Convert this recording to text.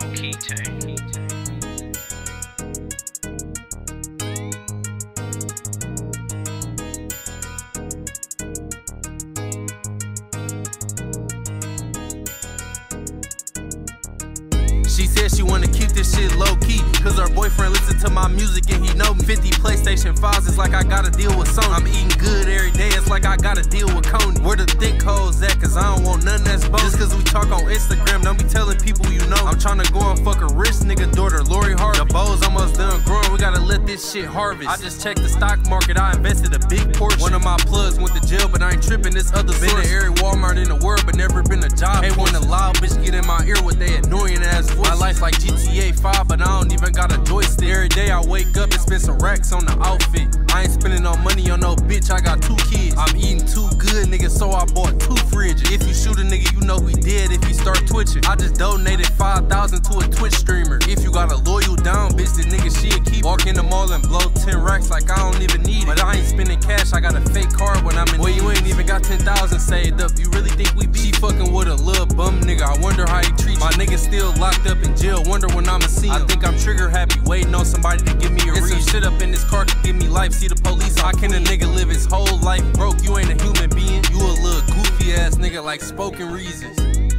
Key She said she wanna keep this shit low key. Cause her boyfriend listen to my music and he know me. 50 PlayStation 5s, it's like I gotta deal with Sony. I'm eating good every day, it's like I gotta deal with Coney. Where the thick hoes at? Instagram, don't be telling people you know. I'm tryna go and fuck a rich nigga daughter, Lori Harvey. The bow's almost done growing, we gotta let this shit harvest. I just checked the stock market, I invested a big portion. One of my plugs went to jail, but I ain't tripping. This other been to every Walmart in the world, but never been a job. Hey, when the loud bitch get in my ear with they annoying ass voice. My life like GTA 5, but I don't even got a joystick. Every day I wake up and spend some racks on the outfit. I ain't spending no money on no bitch, I got two kids. I'm eating too good, nigga, so I bought two fridges. If you shoot a nigga, you know he dead if he start twitching. I just donated 5,000 to a Twitch streamer. If you got a loyal down bitch, the nigga she'll keep. Walk in the mall and blow 10 racks like I don't even need it. But I ain't spending cash, I got a fake card when I'm in. Well, you ain't even got 10,000 saved up. You really think we be? She fucking with a little bum nigga. I wonder how he treat my nigga still locked up in jail. Wonder when I'ma see him. I think I'm trigger happy, waiting on somebody to give me a reason. Shit up in this car could give me life. See the police. How can a nigga live his whole life broke? You ain't a human being. You a little goofy ass nigga like spoken reasons.